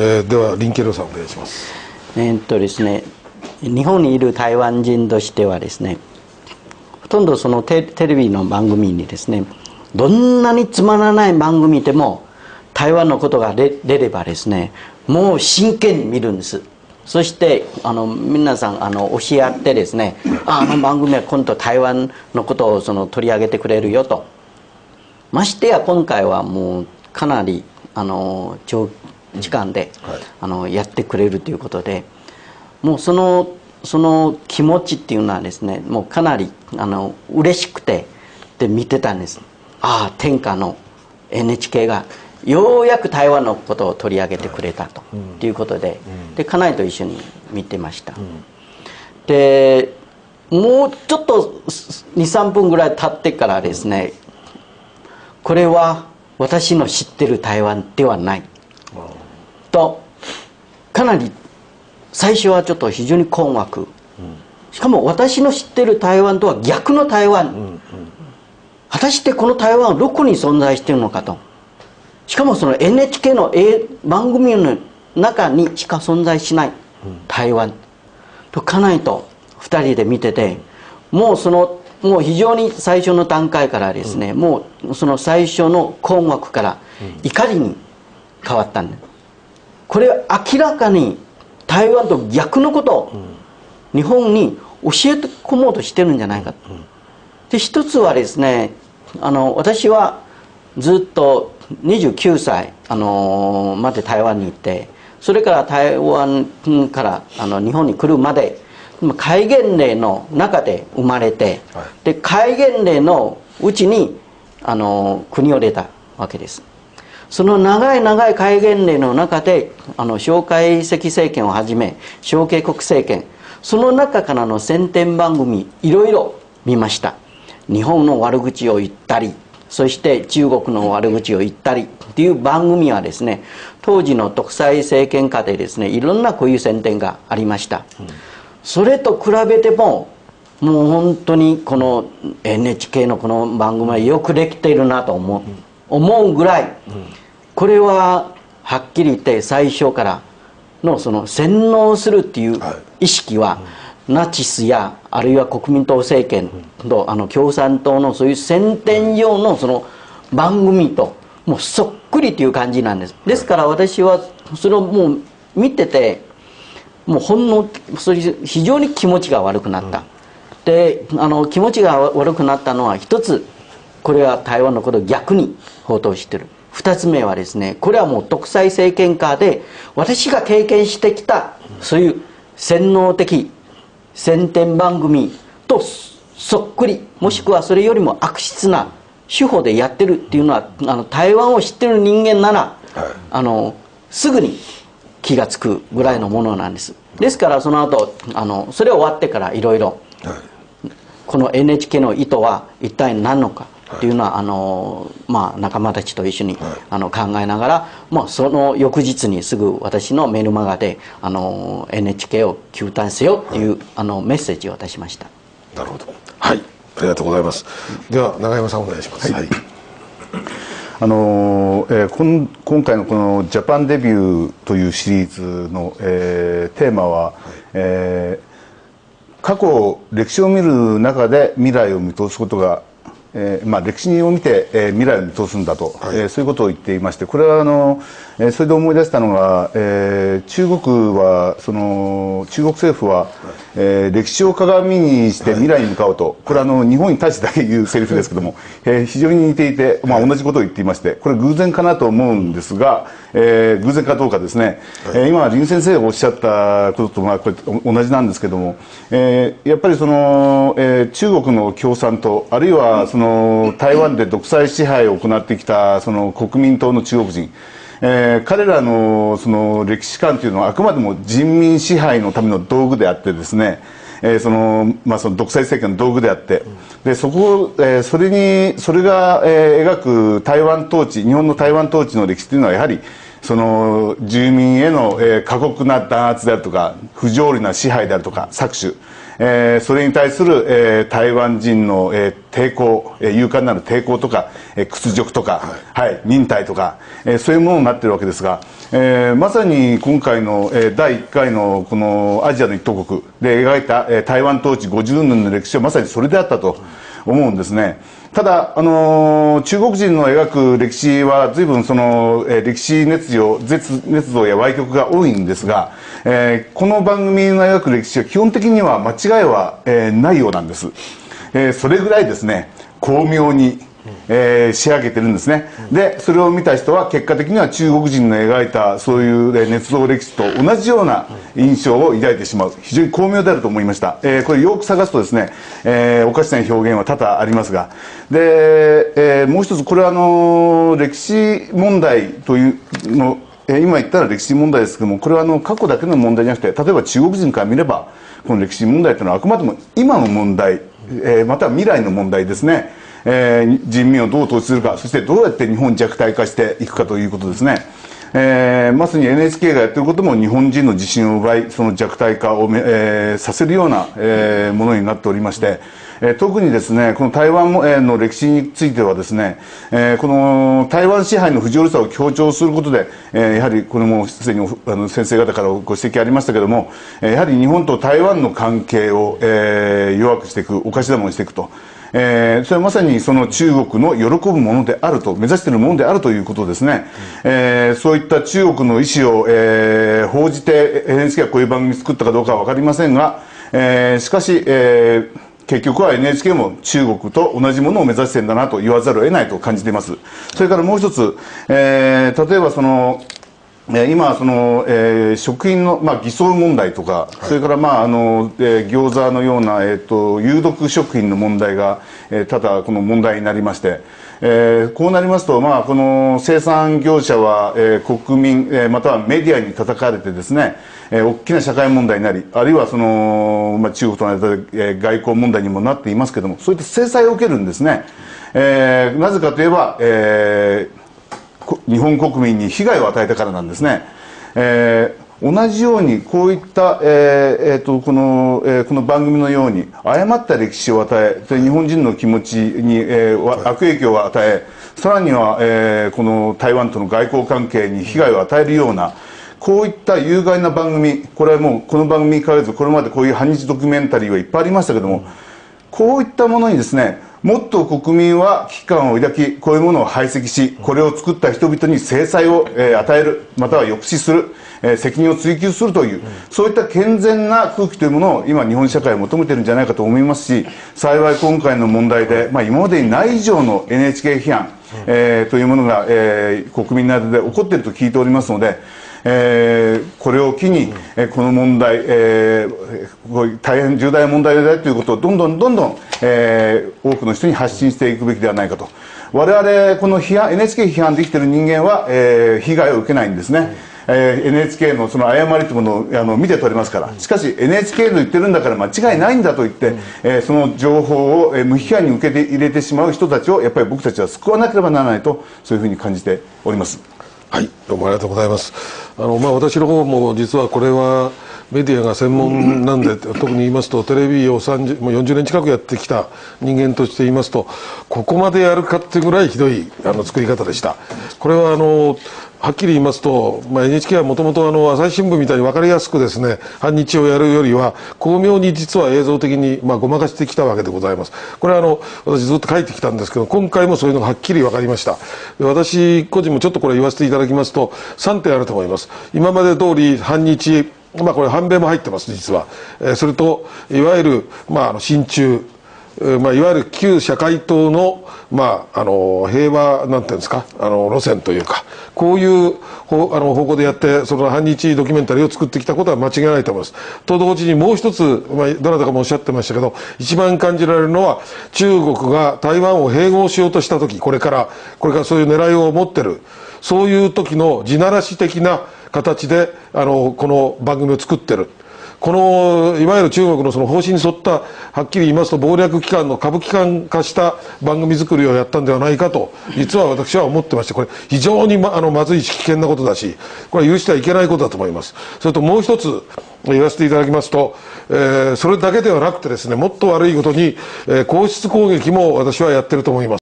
えー、ではリンケロさんお願いします。え、っとですね日本にいる台湾人としてはですねほとんどそのテレビの番組にですねどんなにつまらない番組でも台湾のことが出ればですねもう真剣に見るんです。そしてあの皆さんあの教え合ってですねあの番組は今度台湾のことをその取り上げてくれるよと。ましてや今回はもうかなりあの長時間で、はい、あのやってくれるということでもうそのその気持ちっていうのはですねもうかなりあの嬉しくてで見てたんです。ああ天下の NHK がようやく台湾のことを取り上げてくれたと、うん、いうことで,、で家内と一緒に見てました、うん、でもうちょっと23分ぐらい経ってからですねこれは私の知ってる台湾ではないとかなり最初はちょっと非常に困惑、しかも私の知ってる台湾とは逆の台湾、果たしてこの台湾はどこに存在しているのかと。しかもその NHK の番組の中にしか存在しない台湾。と家内と2人で見ててもうそのもう非常に最初の段階からですね、うん、もうその最初の困惑から怒りに変わったんですこれ明らかに台湾と逆のことを日本に教えて込もうとしてるんじゃないかで一つはですねあの私はずっと29歳、あのまで台湾に行ってそれから台湾からあの日本に来るまで戒厳令の中で生まれて、はい、で戒厳令のうちにあの国を出たわけですその長い長い戒厳令の中であの蒋介石政権をはじめ蒋介国政権その中からの宣伝番組いろいろ見ました。日本の悪口を言ったりそして中国の悪口を言ったりっていう番組はですね当時の独裁政権下でですねいろんなこういう宣伝がありました、それと比べてももう本当にこの NHK のこの番組はよくできているなと思う,、思うぐらい、これははっきり言って最初からのその洗脳するっていう意識は、ナチスやあるいは国民党政権とあの共産党のそういう宣伝用のその番組ともうそっくりという感じなんです。ですから私はそれをもう見ててもうほんのそれ非常に気持ちが悪くなった、であの気持ちが悪くなったのは一つこれは台湾のことを逆に報道してる二つ目はですねこれはもう独裁政権下で私が経験してきたそういう洗脳的宣伝番組とそっくりもしくはそれよりも悪質な手法でやってるっていうのはあの台湾を知ってる人間なら、はい、あのすぐに気が付くぐらいのものなんです。ですからその後あのそれ終わってからいろいろこの NHK の意図は一体何のかっていうのは、あのまあ、仲間たちと一緒に、あの考えながら、まあ、その翌日にすぐ私のメルマガであの NHK を休端せよっていう、あのメッセージを出しました。なるほど。はい。ありがとうございます。では永山さんお願いします、はい、あのえー、今今回のこの「ジャパンデビュー」というシリーズの、えー、テーマは、はい、えー、過去歴史を見る中で未来を見通すことがえーまあ、歴史を見て、えー、未来を見通すんだと、はい、えー、そういうことを言っていましてこれはあの、えー、それで思い出したのが、えー、中国はその中国政府は、はい、えー、歴史を鏡にして未来に向かおうと、はい、これはあの日本に対してだけ言うセリフですけども、えー、非常に似ていて、まあ、同じことを言っていましてこれ偶然かなと思うんですが、えー、偶然かどうかですね、はい、えー、今林先生がおっしゃったこととまあこれ同じなんですけども、えー、やっぱりその、えー、中国の共産党あるいはその台湾で独裁支配を行ってきたその国民党の中国人えー、彼らのその歴史観というのはあくまでも人民支配のための道具であってですね、えー、そのまあ、その独裁政権の道具であってでそこ、えー、それにそれが、えー、描く台湾統治日本の台湾統治の歴史というのはやはりその住民への、えー過酷な弾圧であるとか不条理な支配であるとか搾取。えーそれに対する、えー台湾人の、えー抵抗、えー勇敢なる抵抗とか、えー屈辱とか、はい。忍耐とか、えーそういうものになっているわけですが、えーまさに今回の、えー第1回のこのアジアの一等国で描いた、えー台湾統治50年の歴史はまさにそれであったと思うんですね。ただ、あのー中国人の描く歴史は随分その、えー歴史熱情熱熱像や歪曲が多いんですが、えーこの番組の描く歴史は基本的には間違いは、えーないようなんです、えーそれぐらいですね巧妙に、えー仕上げてるんですね、でそれを見た人は結果的には中国人の描いたそういう、えー捏造歴史と同じような印象を抱いてしまう。非常に巧妙であると思いました、えーこれよく探すとですね、えーおかしな表現は多々ありますが。で、えーもう一つこれはあの歴史問題というのえー今言ったら歴史問題ですけどもこれはあの過去だけの問題じゃなくて例えば中国人から見ればこの歴史問題というのはあくまでも今の問題、えーまたは未来の問題ですね、えー人民をどう統治するかそしてどうやって日本弱体化していくかということですね、えーまさに NHK がやってることも日本人の自信を奪いその弱体化をめ、えーさせるような、えーものになっておりまして、えー特にですねこの台湾の歴史についてはですね、えーこの台湾支配の不条理さを強調することで、えーやはりこれもすでにあの先生方からご指摘ありましたけれども、えやはり日本と台湾の関係を、えー弱くしていくお頭ものにしていくと。えーそれはまさにその中国の喜ぶものであると目指しているものであるということですね、えーそういった中国の意思を、えー報じて NHK がこういう番組作ったかどうかは分かりませんが、えーしかし、えー結局は NHK も中国と同じものを目指してんだなと言わざるを得ないと感じています。それからもう一つ、えー例えばそのえー今その、えー食品の、まあ、偽装問題とか、それから、まああのえー餃子のような、えー、と有毒食品の問題が、えー多々この問題になりまして、えーこうなりますと、まあ、この生産業者は、えー国民、えーまたはメディアに叩かれてですね、えー大きな社会問題になりあるいはその、まあ、中国との間で、えー外交問題にもなっていますけどもそういった制裁を受けるんですね、えーなぜかといえば、えーこ日本国民に被害を与えたからなんですね、えー同じようにこういった、えーえーとこのえーこの番組のように誤った歴史を与えで日本人の気持ちに、えーわ悪影響を与えさらには、えーこの台湾との外交関係に被害を与えるようなこういった有害な番組これはもうこの番組に限らずこれまでこういう反日ドキュメンタリーはいっぱいありましたけども、こういったものにですねもっと国民は危機感を抱きこういうものを排斥しこれを作った人々に制裁を、与えるまたは抑止する、え責任を追及するという、そういった健全な空気というものを今日本社会は求めてるんじゃないかと思いますし幸い今回の問題で、まあ、今までにない以上の NHK 批判、えーというものが、え国民の間で起こっていると聞いておりますのでえーこれを機に、えーこの問題、えー大変重大な問題だということをどんどんどんどん、えー多くの人に発信していくべきではないかと。我々この批判 NHK 批判できている人間は、えー被害を受けないんですね、えー NHK のその誤りというものをあの見て取れますから。しかし NHK の言ってるんだから間違いないんだと言って、えーその情報を、えー無批判に受けて入れてしまう人たちをやっぱり僕たちは救わなければならないとそういうふうに感じております。はい、どうもありがとうございます。あの、まあ、私の方も実はこれはメディアが専門なんで、特に言いますと、テレビを30もう40年近くやってきた人間として言いますと、ここまでやるかっていうぐらいひどいあの作り方でした。これはあの、はっきり言いますと、まあ、NHK はもともとあの朝日新聞みたいに分かりやすくですね反日をやるよりは巧妙に実は映像的に、まあ、ごまかしてきたわけでございます。これはあの私ずっと書いてきたんですけど今回もそういうのがはっきり分かりました。で私個人もちょっとこれ言わせていただきますと3点あると思います。今まで通り反日まあこれ反米も入ってます実は、えーそれといわゆる、まあ、あの親中えーまあ、いわゆる旧社会党の,、まあ、あの平和なんていうんですかあの路線というかこういう方あの方向でやってその反日ドキュメンタリーを作ってきたことは間違いないと思います。と同時にもう一つ、まあ、どなたかもおっしゃってましたけど一番感じられるのは中国が台湾を併合しようとした時これからこれからそういう狙いを持ってるそういう時の地ならし的な形であのこの番組を作ってる。このいわゆる中国のその方針に沿ったはっきり言いますと謀略機関の歌舞伎館化した番組作りをやったんではないかと実は私は思ってましてこれ非常にまあのまずいし危険なことだしこれは許してはいけないことだと思います。それともう一つ言わせていただきますと、えそれだけではなくてですねもっと悪いことに、え皇室攻撃も私はやってると思います。